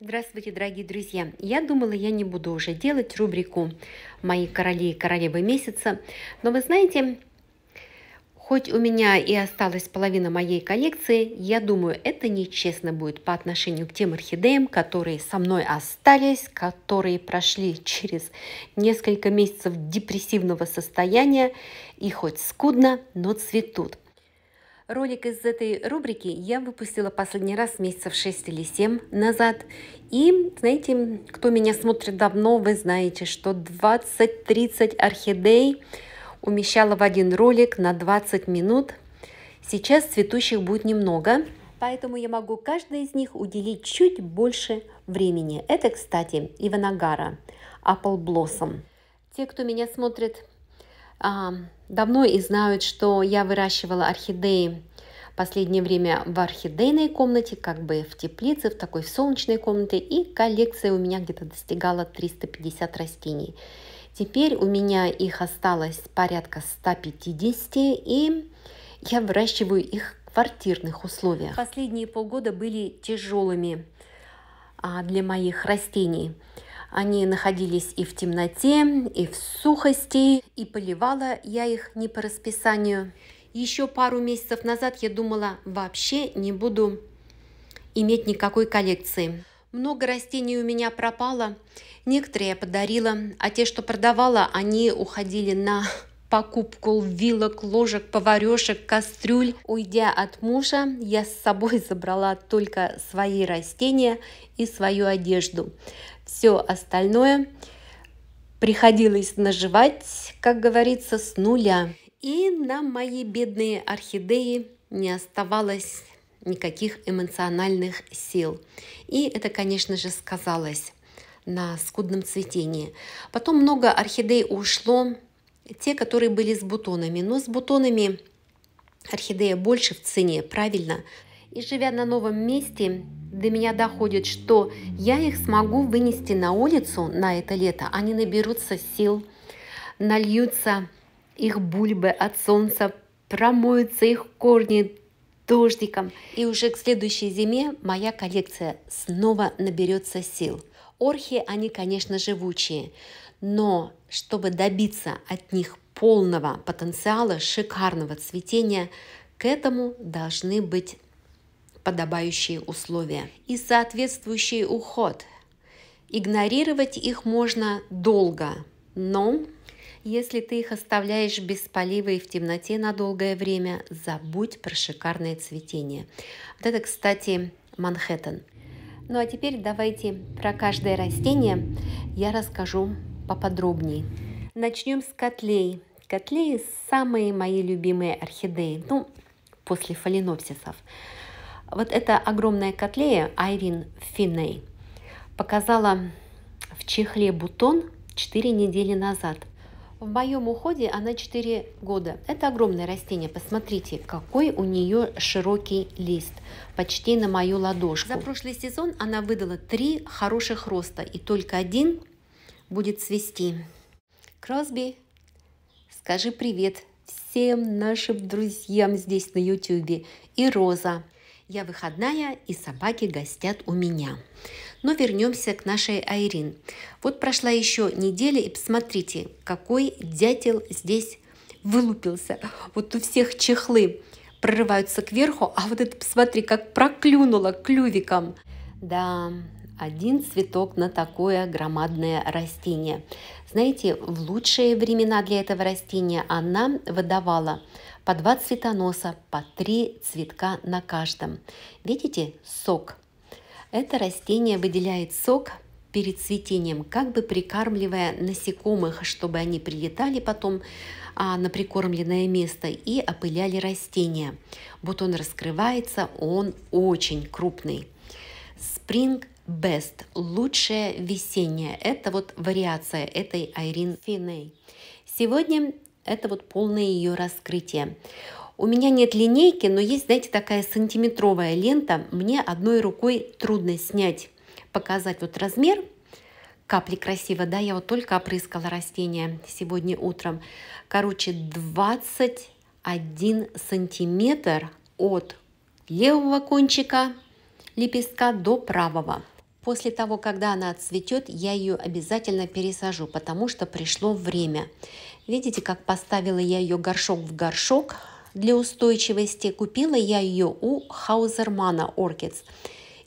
Здравствуйте, дорогие друзья! Я думала, я не буду уже делать рубрику «Мои короли и королевы месяца», но вы знаете, хоть у меня и осталась половина моей коллекции, я думаю, это нечестно будет по отношению к тем орхидеям, которые со мной остались, которые прошли через несколько месяцев депрессивного состояния и хоть скудно, но цветут – Ролик из этой рубрики я выпустила последний раз месяцев 6 или 7 назад. И, знаете, кто меня смотрит давно, вы знаете, что 20-30 орхидей умещала в один ролик на 20 минут. Сейчас цветущих будет немного, поэтому я могу каждой из них уделить чуть больше времени. Это, кстати, Иванагара, Apple Blossom. Те, кто меня смотрит давно и знают, что я выращивала орхидеи последнее время в орхидейной комнате, как бы в теплице, в такой солнечной комнате, и коллекция у меня где-то достигала 350 растений. Теперь у меня их осталось порядка 150, и я выращиваю их в квартирных условиях. Последние полгода были тяжелыми а, для моих растений. Они находились и в темноте, и в сухости, и поливала я их не по расписанию. Еще пару месяцев назад я думала, вообще не буду иметь никакой коллекции. Много растений у меня пропало, некоторые я подарила, а те, что продавала, они уходили на покупку вилок, ложек, поварешек, кастрюль. Уйдя от мужа, я с собой забрала только свои растения и свою одежду. Все остальное приходилось наживать, как говорится, с нуля. И на мои бедные орхидеи не оставалось никаких эмоциональных сил. И это, конечно же, сказалось на скудном цветении. Потом много орхидей ушло, те, которые были с бутонами. Но с бутонами орхидея больше в цене, правильно. И живя на новом месте, до меня доходит, что я их смогу вынести на улицу на это лето. Они наберутся сил, нальются их бульбы от солнца, промоются их корни дождиком. И уже к следующей зиме моя коллекция снова наберется сил. Орхи, они, конечно, живучие, но чтобы добиться от них полного потенциала, шикарного цветения, к этому должны быть подобающие условия и соответствующий уход. Игнорировать их можно долго, но если ты их оставляешь без полива и в темноте на долгое время, забудь про шикарное цветение. Вот это, кстати, Манхэттен. Ну а теперь давайте про каждое растение я расскажу поподробнее. Начнем с котлей. Котлеи самые мои любимые орхидеи, ну, после фаленопсисов. Вот эта огромная котлея Айрин Финней показала в чехле бутон 4 недели назад. В моем уходе она 4 года. Это огромное растение. Посмотрите, какой у нее широкий лист. Почти на мою ладошку. За прошлый сезон она выдала три хороших роста. И только один будет цвести. Кросби, скажи привет всем нашим друзьям здесь на YouTube. И Роза. Я выходная, и собаки гостят у меня. Но вернемся к нашей Айрин. Вот прошла еще неделя, и посмотрите, какой дятел здесь вылупился. Вот у всех чехлы прорываются кверху, а вот это, посмотри, как проклюнуло клювиком. Да, один цветок на такое громадное растение. Знаете, в лучшие времена для этого растения она выдавала по два цветоноса, по три цветка на каждом. Видите, сок. Это растение выделяет сок перед цветением, как бы прикармливая насекомых, чтобы они прилетали потом а, на прикормленное место и опыляли растения. Бутон раскрывается, он очень крупный. Spring Best, лучшая весенняя. Это вот вариация этой Айрин Финей. Сегодня это вот полное ее раскрытие. У меня нет линейки, но есть, знаете, такая сантиметровая лента. Мне одной рукой трудно снять, показать вот размер. Капли красиво, да, я вот только опрыскала растение сегодня утром. Короче, 21 сантиметр от левого кончика лепестка до правого. После того, когда она отцветет, я ее обязательно пересажу, потому что пришло время. Видите, как поставила я ее горшок в горшок для устойчивости. Купила я ее у Хаузермана Orchids.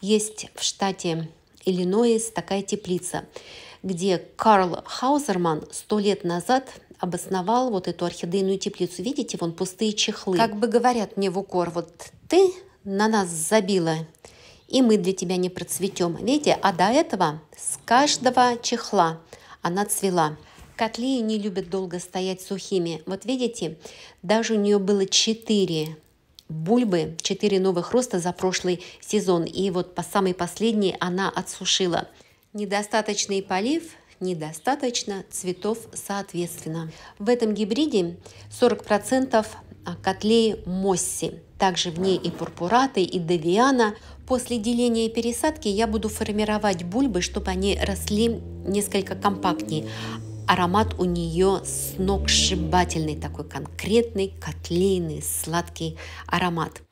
Есть в штате Иллинойс такая теплица, где Карл Хаузерман сто лет назад обосновал вот эту орхидейную теплицу. Видите, вон пустые чехлы. Как бы говорят мне в укор, вот ты на нас забила, и мы для тебя не процветем. Видите, а до этого с каждого чехла она цвела. Котлеи не любят долго стоять сухими. Вот видите, даже у нее было 4 бульбы, 4 новых роста за прошлый сезон. И вот по самой последней она отсушила. Недостаточный полив, недостаточно цветов соответственно. В этом гибриде 40% котлеи Мосси. Также в ней и пурпураты, и девиана. После деления и пересадки я буду формировать бульбы, чтобы они росли несколько компактнее. Аромат у нее сногсшибательный, такой конкретный, котлейный, сладкий аромат.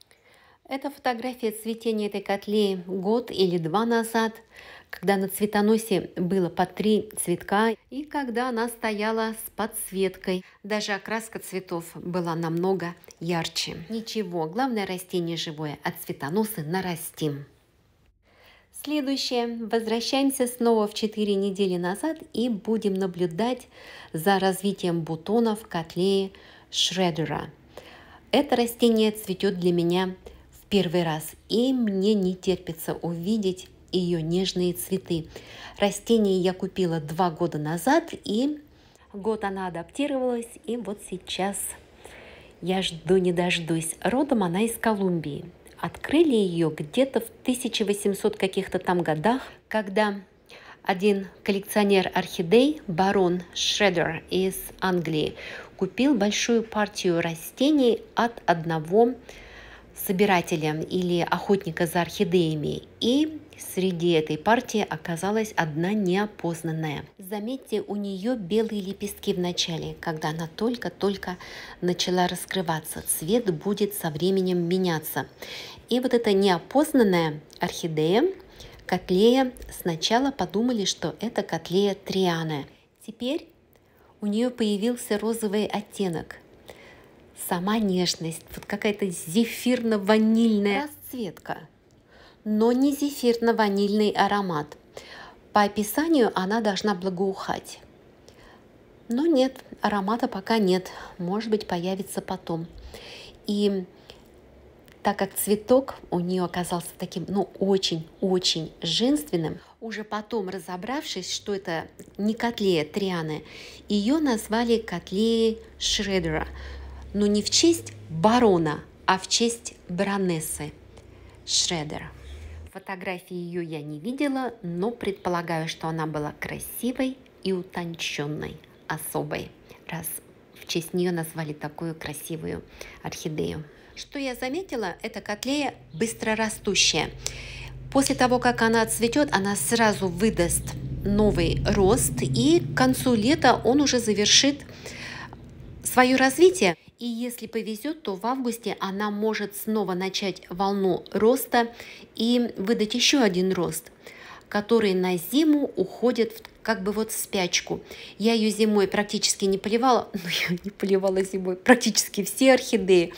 Это фотография цветения этой котлеи год или два назад, когда на цветоносе было по три цветка и когда она стояла с подсветкой. Даже окраска цветов была намного ярче. Ничего, главное растение живое, а цветоносы нарастим. Следующее. Возвращаемся снова в 4 недели назад и будем наблюдать за развитием бутонов котлеи Шредера. Это растение цветет для меня в первый раз, и мне не терпится увидеть ее нежные цветы. Растение я купила два года назад, и год она адаптировалась, и вот сейчас я жду не дождусь. Родом она из Колумбии. Открыли ее где-то в 1800 каких-то там годах, когда один коллекционер орхидей, барон Шредер из Англии, купил большую партию растений от одного собирателя или охотника за орхидеями. И среди этой партии оказалась одна неопознанная. Заметьте, у нее белые лепестки в начале, когда она только-только начала раскрываться. Цвет будет со временем меняться. И вот эта неопознанная орхидея, котлея, сначала подумали, что это котлея триана. Теперь у нее появился розовый оттенок – сама нежность, вот какая-то зефирно-ванильная расцветка, но не зефирно-ванильный аромат. По описанию она должна благоухать. Но нет, аромата пока нет, может быть появится потом. И так как цветок у нее оказался таким, ну, очень-очень женственным, уже потом разобравшись, что это не котлея Трианы, ее назвали котлеей Шредера – но не в честь барона, а в честь баронессы Шредер. Фотографии ее я не видела, но предполагаю, что она была красивой и утонченной особой, раз в честь нее назвали такую красивую орхидею. Что я заметила, эта котлея быстрорастущая. После того, как она цветет, она сразу выдаст новый рост, и к концу лета он уже завершит свое развитие. И если повезет, то в августе она может снова начать волну роста и выдать еще один рост, который на зиму уходит в как бы вот в спячку. Я ее зимой практически не поливала, но я не поливала зимой практически все орхидеи.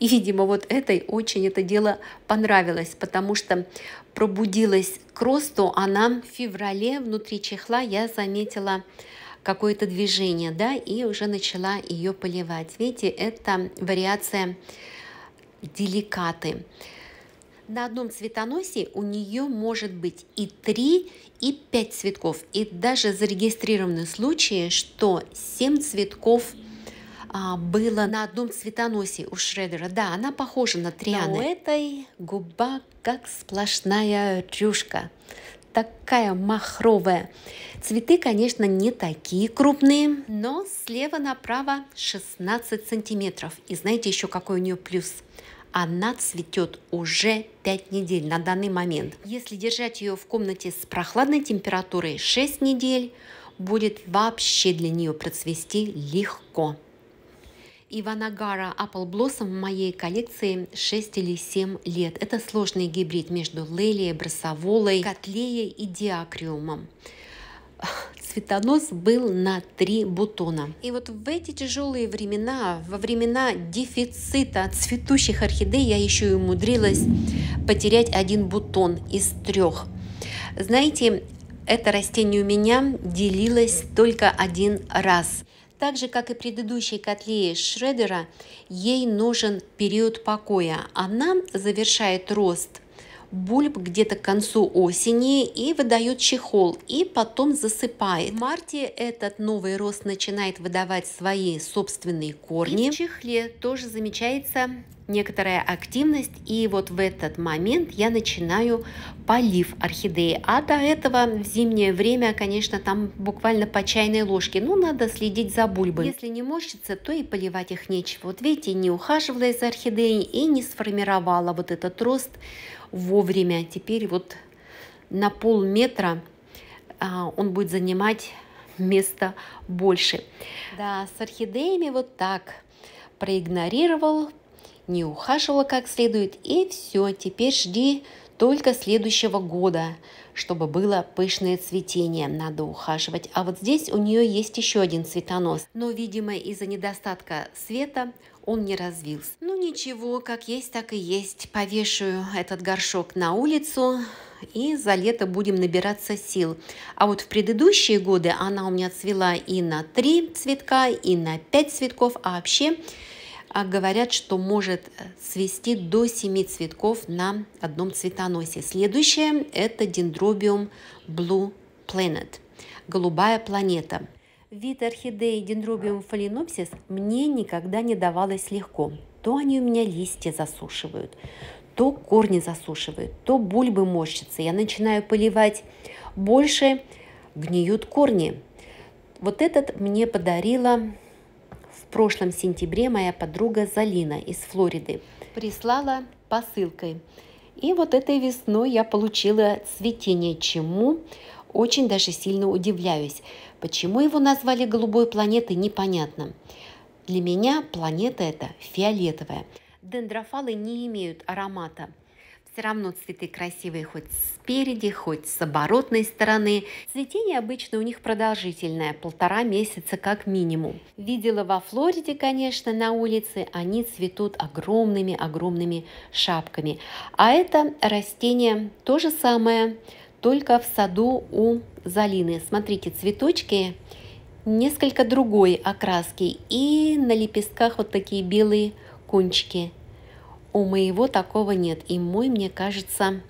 И, видимо, вот этой очень это дело понравилось, потому что пробудилась к росту она в феврале внутри чехла, я заметила какое-то движение, да, и уже начала ее поливать. Видите, это вариация деликаты. На одном цветоносе у нее может быть и 3, и 5 цветков. И даже зарегистрированы случаи, что 7 цветков а, было на одном цветоносе у Шредера. Да, она похожа на Трианы. Но у этой губа как сплошная рюшка такая махровая. Цветы, конечно, не такие крупные, но слева направо 16 сантиметров. И знаете еще какой у нее плюс? Она цветет уже 5 недель на данный момент. Если держать ее в комнате с прохладной температурой 6 недель, будет вообще для нее процвести легко. Иванагара Apple Blossom в моей коллекции 6 или 7 лет. Это сложный гибрид между лелией, бросоволой, котлеей и диакриумом цветонос был на три бутона. И вот в эти тяжелые времена, во времена дефицита цветущих орхидей, я еще и умудрилась потерять один бутон из трех. Знаете, это растение у меня делилось только один раз. Так же, как и предыдущей котлее Шредера, ей нужен период покоя. Она завершает рост бульб где-то к концу осени и выдает чехол, и потом засыпает. В марте этот новый рост начинает выдавать свои собственные корни. И в чехле тоже замечается некоторая активность, и вот в этот момент я начинаю полив орхидеи. А до этого в зимнее время, конечно, там буквально по чайной ложке. Ну, надо следить за бульбой. Если не морщится, то и поливать их нечего. Вот видите, не ухаживала за орхидеей и не сформировала вот этот рост вовремя. Теперь вот на полметра а, он будет занимать место больше. Да, с орхидеями вот так проигнорировал, не ухаживала как следует, и все, теперь жди только следующего года, чтобы было пышное цветение. Надо ухаживать. А вот здесь у нее есть еще один цветонос. Но, видимо, из-за недостатка света он не развился. Ну ничего, как есть, так и есть. Повешаю этот горшок на улицу, и за лето будем набираться сил. А вот в предыдущие годы она у меня цвела и на три цветка, и на пять цветков, а вообще говорят, что может свести до 7 цветков на одном цветоносе. Следующее – это дендробиум Blue Planet – голубая планета. Вид орхидеи дендробиум фаленопсис мне никогда не давалось легко. То они у меня листья засушивают, то корни засушивают, то бульбы морщатся. Я начинаю поливать больше, гниют корни. Вот этот мне подарила прошлом сентябре моя подруга Залина из Флориды прислала посылкой. И вот этой весной я получила цветение, чему очень даже сильно удивляюсь. Почему его назвали голубой планетой, непонятно. Для меня планета эта фиолетовая. Дендрофалы не имеют аромата – все равно цветы красивые хоть спереди, хоть с оборотной стороны. Цветение обычно у них продолжительное, полтора месяца как минимум. Видела во Флориде, конечно, на улице, они цветут огромными-огромными шапками. А это растение то же самое, только в саду у Залины. Смотрите, цветочки несколько другой окраски и на лепестках вот такие белые кончики у моего такого нет. И мой, мне кажется,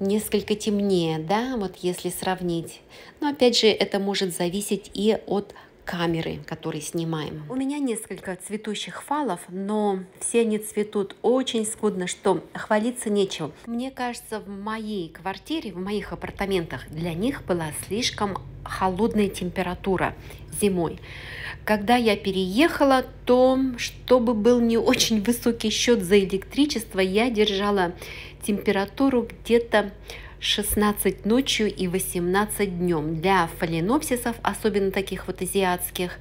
несколько темнее, да, вот если сравнить. Но опять же, это может зависеть и от камеры, которые снимаем. У меня несколько цветущих фалов, но все они цветут очень скудно, что хвалиться нечего. Мне кажется, в моей квартире, в моих апартаментах для них была слишком холодная температура зимой. Когда я переехала, то, чтобы был не очень высокий счет за электричество, я держала температуру где-то 16 ночью и 18 днем. Для фаленопсисов, особенно таких вот азиатских,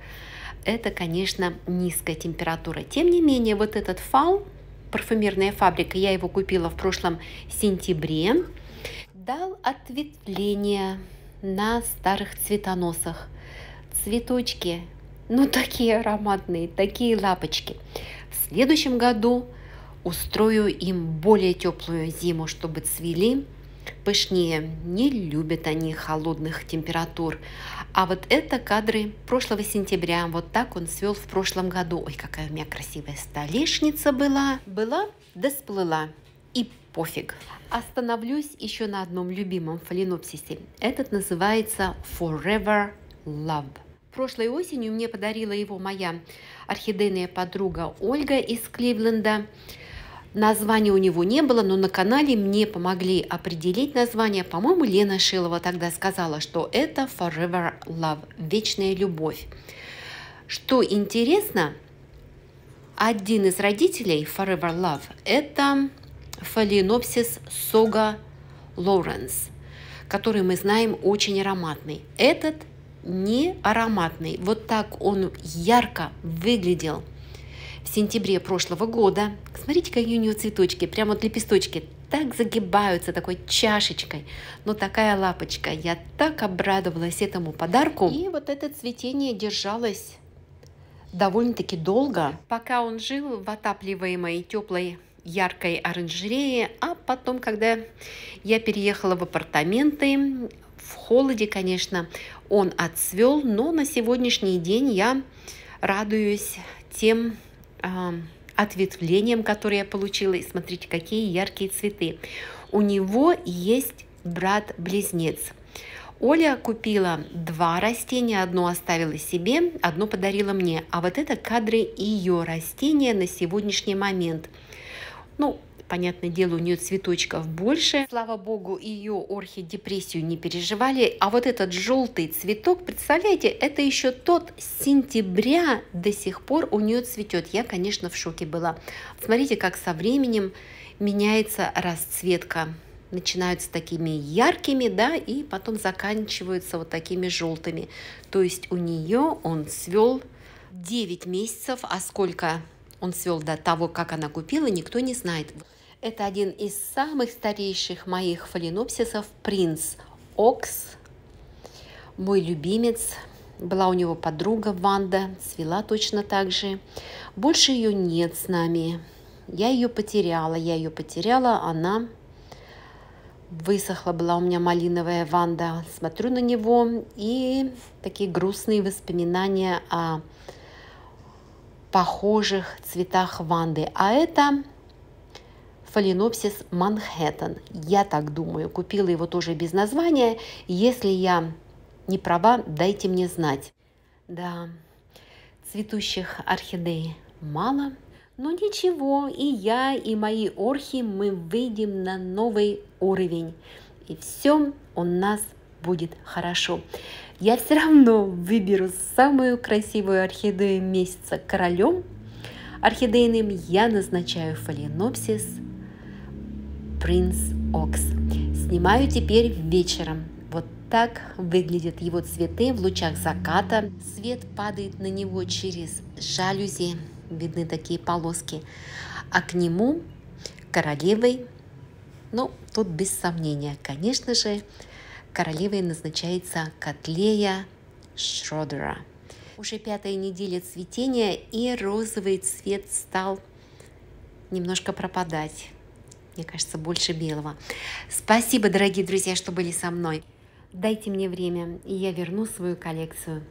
это, конечно, низкая температура. Тем не менее, вот этот фал, парфюмерная фабрика, я его купила в прошлом сентябре, дал ответвление на старых цветоносах. Цветочки, ну такие ароматные, такие лапочки. В следующем году устрою им более теплую зиму, чтобы цвели пышнее. Не любят они холодных температур. А вот это кадры прошлого сентября. Вот так он свел в прошлом году. Ой, какая у меня красивая столешница была. Была, да сплыла. И пофиг. Остановлюсь еще на одном любимом фаленопсисе. Этот называется Forever Love. Прошлой осенью мне подарила его моя орхидейная подруга Ольга из Кливленда. Названия у него не было, но на канале мне помогли определить название. По-моему, Лена Шилова тогда сказала, что это Forever Love, вечная любовь. Что интересно, один из родителей Forever Love – это Phalaenopsis Soga Lawrence, который мы знаем очень ароматный. Этот не ароматный. Вот так он ярко выглядел – в сентябре прошлого года. Смотрите, какие у нее цветочки, прямо вот лепесточки так загибаются такой чашечкой. Но такая лапочка, я так обрадовалась этому подарку. И вот это цветение держалось довольно-таки долго, пока он жил в отапливаемой теплой яркой оранжерее, а потом, когда я переехала в апартаменты, в холоде, конечно, он отцвел, но на сегодняшний день я радуюсь тем ответвлением, которое я получила. И смотрите, какие яркие цветы. У него есть брат-близнец. Оля купила два растения, одно оставила себе, одно подарила мне. А вот это кадры ее растения на сегодняшний момент. Ну, понятное дело, у нее цветочков больше. Слава богу, ее орхи депрессию не переживали. А вот этот желтый цветок, представляете, это еще тот с сентября до сих пор у нее цветет. Я, конечно, в шоке была. Смотрите, как со временем меняется расцветка начинаются такими яркими, да, и потом заканчиваются вот такими желтыми. То есть у нее он свел 9 месяцев, а сколько он свел до того, как она купила, никто не знает. Это один из самых старейших моих фаленопсисов, принц Окс, мой любимец. Была у него подруга Ванда, цвела точно так же. Больше ее нет с нами. Я ее потеряла, я ее потеряла, она Высохла была у меня малиновая Ванда. Смотрю на него и такие грустные воспоминания о похожих цветах Ванды. А это Фаленопсис Манхэттен. Я так думаю. Купила его тоже без названия. Если я не права, дайте мне знать. Да, цветущих орхидей мало – но ничего, и я, и мои орхи, мы выйдем на новый уровень. И все у нас будет хорошо. Я все равно выберу самую красивую орхидею месяца королем. Орхидейным я назначаю фаленопсис Принц Окс. Снимаю теперь вечером. Вот так выглядят его цветы в лучах заката. Свет падает на него через жалюзи видны такие полоски, а к нему королевой, ну, тут без сомнения, конечно же, королевой назначается Котлея Шродера. Уже пятая неделя цветения, и розовый цвет стал немножко пропадать. Мне кажется, больше белого. Спасибо, дорогие друзья, что были со мной. Дайте мне время, и я верну свою коллекцию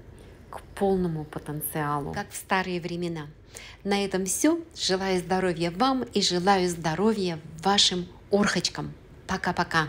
к полному потенциалу, как в старые времена. На этом все. Желаю здоровья вам и желаю здоровья вашим орхочкам. Пока-пока.